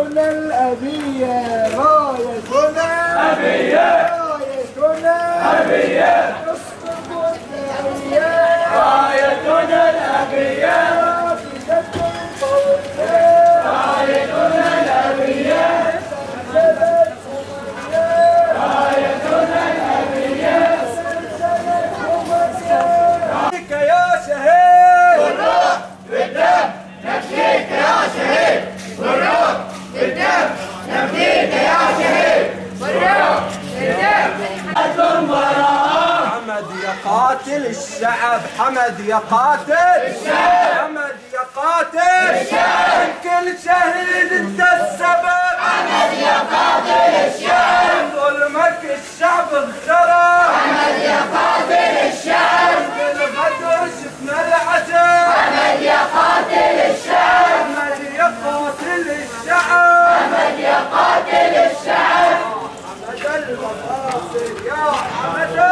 الأبية رايتنا أبية رايتنا أبية قاتل الشعب. حمد يا قاتل. الشعب حمد يا قاتل. الشعب كل شهيد انت السبب. حمد يا قاتل الشعب. ظلمك الشعب اغترى حمد يا قاتل الشعب. بالغدر شفنا العسل حمد يا قاتل الشعب. حمد يا قاتل الشعب. حمد يا قاتل الشعب. حمد المفاصل يا حمد.